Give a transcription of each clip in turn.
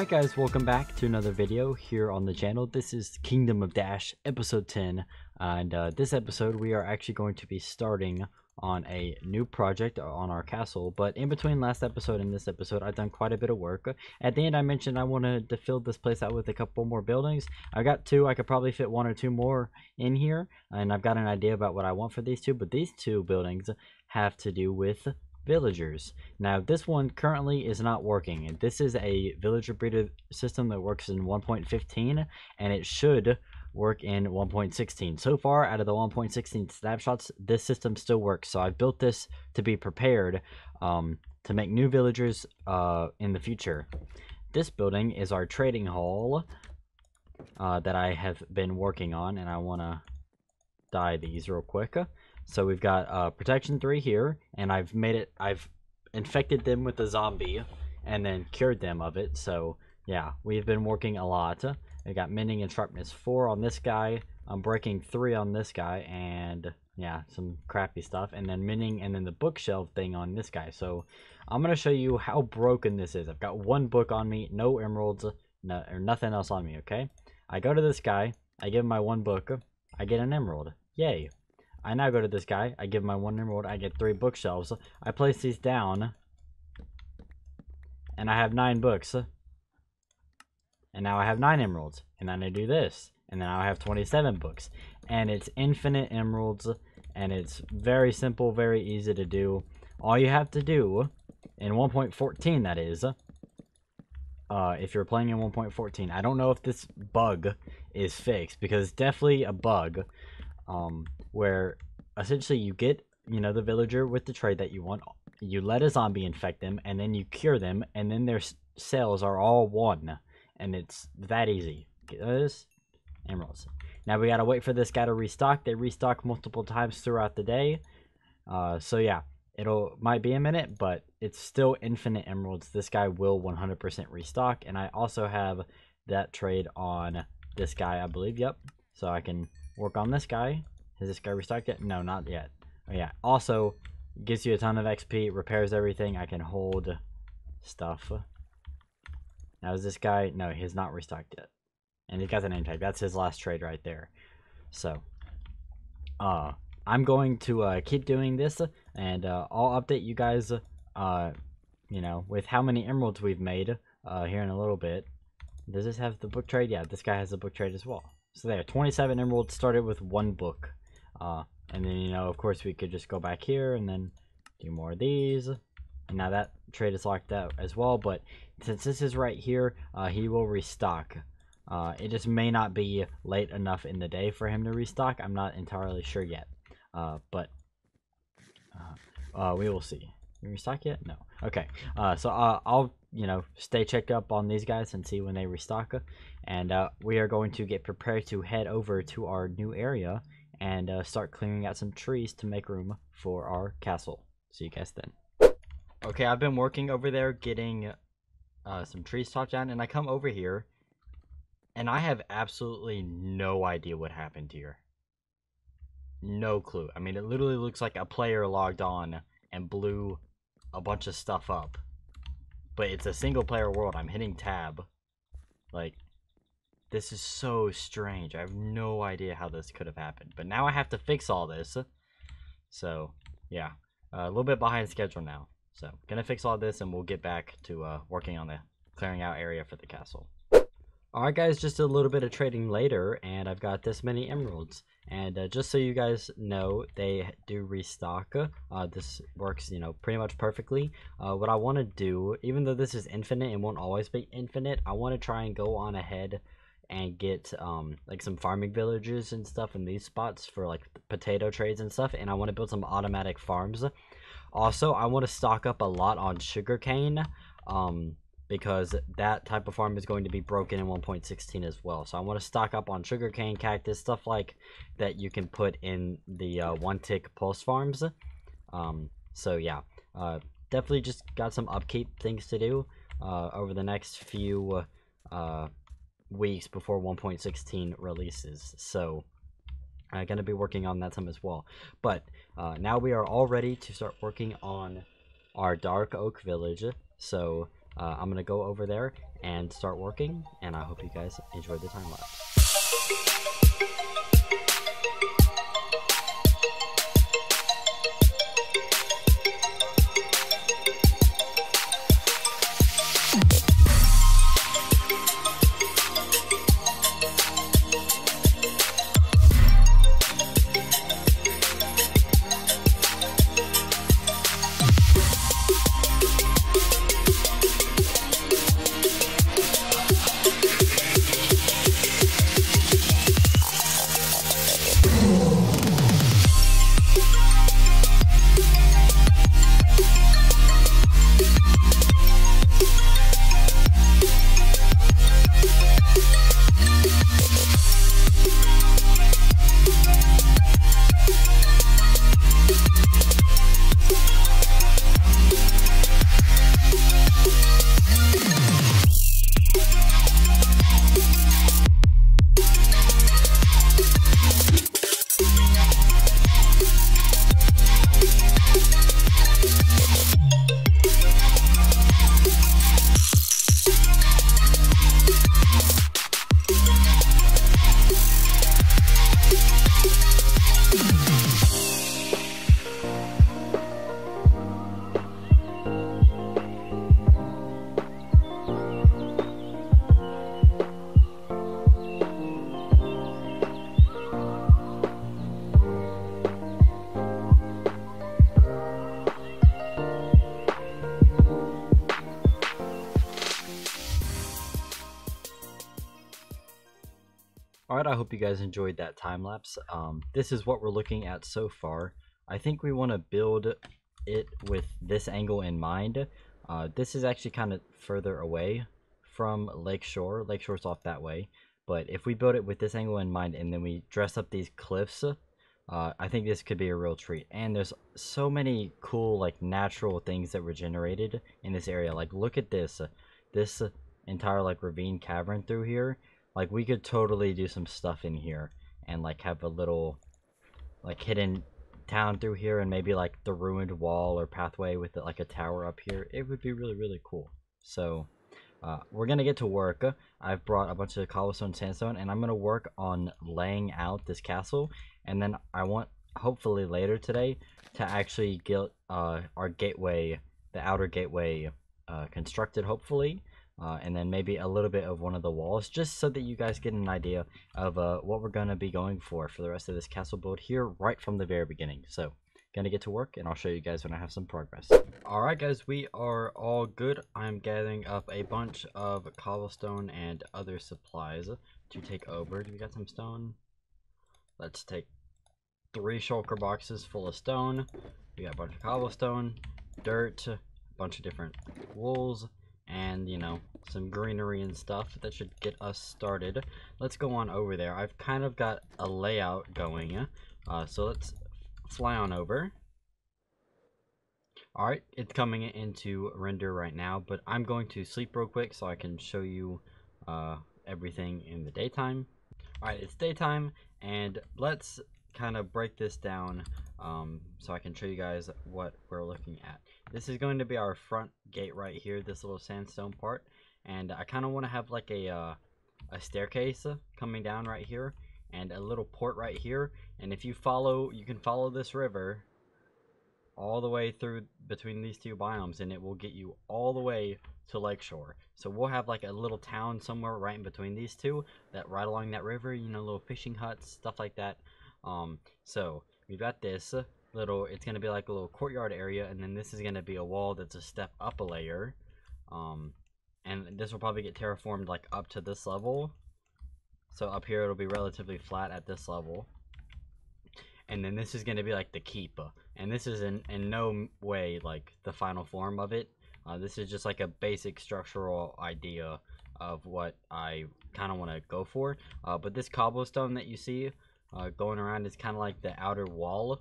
Alright guys, welcome back to another video here on the channel. This is Kingdom of Dash episode 10 and uh, this episode we are actually going to be starting on a new project on our castle but in between last episode and this episode I've done quite a bit of work. At the end I mentioned I wanted to fill this place out with a couple more buildings. I got two, I could probably fit one or two more in here and I've got an idea about what I want for these two but these two buildings have to do with villagers. Now this one currently is not working. This is a villager breeder system that works in 1.15 and it should work in 1.16. So far out of the 1.16 snapshots this system still works. So I built this to be prepared um, to make new villagers uh, in the future. This building is our trading hall uh, that I have been working on and I want to dye these real quick. So we've got uh, protection three here, and I've made it. I've infected them with a zombie, and then cured them of it. So yeah, we've been working a lot. I got mending and sharpness four on this guy. Unbreaking three on this guy, and yeah, some crappy stuff. And then mending, and then the bookshelf thing on this guy. So I'm gonna show you how broken this is. I've got one book on me, no emeralds, no, or nothing else on me. Okay, I go to this guy. I give him my one book. I get an emerald. Yay. I now go to this guy. I give my one emerald. I get three bookshelves. I place these down. And I have nine books. And now I have nine emeralds. And then I do this. And then I have 27 books. And it's infinite emeralds. And it's very simple, very easy to do. All you have to do, in 1.14 that is, uh, if you're playing in 1.14, I don't know if this bug is fixed. Because it's definitely a bug um, where essentially you get you know the villager with the trade that you want. You let a zombie infect them and then you cure them and then their cells are all one. And it's that easy. Get this emeralds. Now we gotta wait for this guy to restock. They restock multiple times throughout the day. Uh, so yeah it'll might be a minute but it's still infinite emeralds. This guy will 100% restock and i also have that trade on this guy i believe. Yep. So i can work on this guy. Has this guy restocked yet? No, not yet. Oh yeah. Also, gives you a ton of XP, repairs everything. I can hold stuff. Now is this guy? No, he has not restocked yet. And he's got the name tag. That's his last trade right there. So, uh, I'm going to uh, keep doing this, and uh, I'll update you guys, uh, you know, with how many emeralds we've made uh, here in a little bit. Does this have the book trade? Yeah, this guy has the book trade as well. So there, 27 emeralds started with one book. Uh, and then, you know, of course we could just go back here and then do more of these. And now that trade is locked out as well. But since this is right here, uh, he will restock. Uh, it just may not be late enough in the day for him to restock. I'm not entirely sure yet. Uh, but uh, uh, we will see. Restock yet? No. Okay. Uh, so I'll you know stay checked up on these guys and see when they restock. And uh, we are going to get prepared to head over to our new area and uh, start clearing out some trees to make room for our castle. See you guys then. Okay, I've been working over there getting uh, some trees chopped down, and I come over here, and I have absolutely no idea what happened here. No clue. I mean, it literally looks like a player logged on and blew a bunch of stuff up. But it's a single player world. I'm hitting tab. Like, this is so strange. I have no idea how this could have happened. But now I have to fix all this. So, yeah. Uh, a little bit behind schedule now. So, gonna fix all this and we'll get back to uh, working on the clearing out area for the castle. Alright guys, just a little bit of trading later, and I've got this many emeralds. And uh, just so you guys know, they do restock. Uh, this works, you know, pretty much perfectly. Uh, what I want to do, even though this is infinite and won't always be infinite, I want to try and go on ahead and get um, like some farming villages and stuff in these spots for like potato trades and stuff. And I want to build some automatic farms. Also, I want to stock up a lot on sugarcane. Um, because that type of farm is going to be broken in 1.16 as well. So I want to stock up on sugarcane, cactus, stuff like that you can put in the uh, one tick pulse farms. Um, so yeah, uh, definitely just got some upkeep things to do uh, over the next few uh, weeks before 1.16 releases. So I'm going to be working on that some as well. But uh, now we are all ready to start working on our Dark Oak Village. So uh, I'm gonna go over there and start working, and I hope you guys enjoy the time lapse. Hope you guys enjoyed that time lapse. Um, this is what we're looking at so far. I think we want to build it with this angle in mind. Uh, this is actually kind of further away from Lakeshore. Lakeshore's off that way. But if we build it with this angle in mind and then we dress up these cliffs, uh, I think this could be a real treat. And there's so many cool, like, natural things that were generated in this area. Like, look at this. this entire, like, ravine cavern through here like we could totally do some stuff in here and like have a little like hidden town through here and maybe like the ruined wall or pathway with like a tower up here. It would be really really cool. So uh, we're gonna get to work. I've brought a bunch of cobblestone sandstone and i'm gonna work on laying out this castle. And then i want hopefully later today to actually get uh, our gateway the outer gateway uh, constructed hopefully uh, and then maybe a little bit of one of the walls just so that you guys get an idea of uh, what we're going to be going for for the rest of this castle build here right from the very beginning so gonna get to work and I'll show you guys when I have some progress. Alright guys, we are all good. I'm gathering up a bunch of cobblestone and other supplies to take over. Do we got some stone? Let's take three shulker boxes full of stone. We got a bunch of cobblestone, dirt, a bunch of different wools, and you know some greenery and stuff that should get us started. Let's go on over there. I've kind of got a layout going uh, so let's fly on over. Alright it's coming into render right now but I'm going to sleep real quick so I can show you uh, everything in the daytime. Alright it's daytime and let's kind of break this down um, so I can show you guys what we're looking at. This is going to be our front gate right here, this little sandstone part. And I kind of want to have like a, uh, a staircase coming down right here and a little port right here. And if you follow, you can follow this river all the way through between these two biomes and it will get you all the way to Lakeshore. So we'll have like a little town somewhere right in between these two that right along that river, you know, little fishing huts, stuff like that. Um, so we've got this little it's gonna be like a little courtyard area and then this is gonna be a wall that's a step up a layer um and this will probably get terraformed like up to this level. So up here it'll be relatively flat at this level. And then this is gonna be like the keep and this is in in no way like the final form of it. Uh, this is just like a basic structural idea of what I kind of want to go for. Uh, but this cobblestone that you see uh, going around is kind of like the outer wall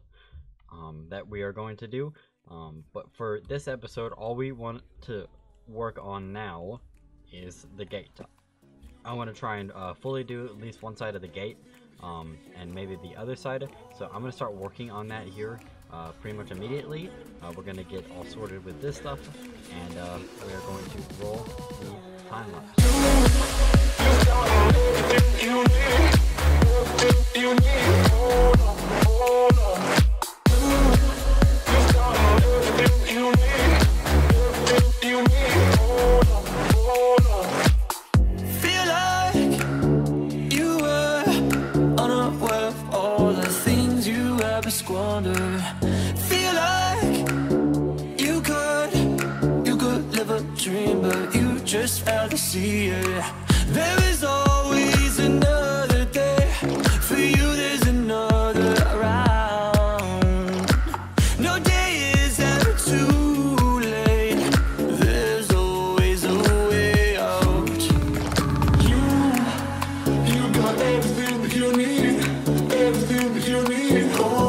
um, that we are going to do. Um, but for this episode, all we want to work on now is the gate. I want to try and uh, fully do at least one side of the gate um, and maybe the other side. So I'm going to start working on that here uh, pretty much immediately. Uh, we're gonna get all sorted with this stuff, and uh, we are going to roll the time lapse. See it. There is always another day. For you there's another round. No day is ever too late. There's always a way out. You, you got everything that you need. Everything that you need. Hold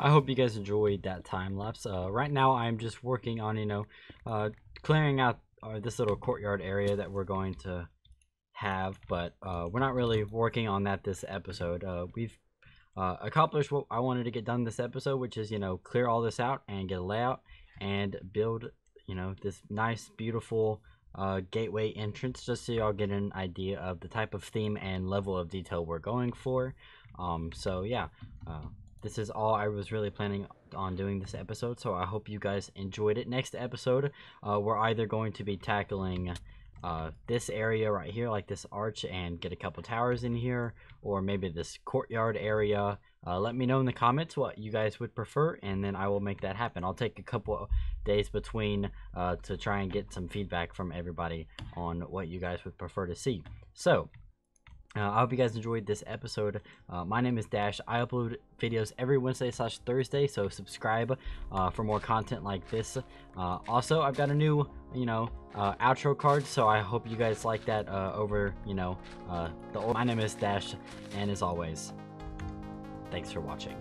I hope you guys enjoyed that time lapse. Uh, right now, I'm just working on, you know, uh, clearing out uh, this little courtyard area that we're going to have, but uh, we're not really working on that this episode. Uh, we've uh, accomplished what I wanted to get done this episode, which is, you know, clear all this out and get a layout and build, you know, this nice, beautiful uh, gateway entrance just so y'all get an idea of the type of theme and level of detail we're going for. Um, so, yeah. Uh, this is all I was really planning on doing this episode, so I hope you guys enjoyed it. Next episode, uh, we're either going to be tackling uh, this area right here, like this arch, and get a couple towers in here, or maybe this courtyard area. Uh, let me know in the comments what you guys would prefer, and then I will make that happen. I'll take a couple days between uh, to try and get some feedback from everybody on what you guys would prefer to see. So, uh, I hope you guys enjoyed this episode. Uh, my name is Dash. I upload videos every Wednesday slash Thursday, so subscribe uh, for more content like this. Uh, also, I've got a new, you know, uh, outro card, so I hope you guys like that uh, over, you know, the old. My name is Dash, and as always, thanks for watching.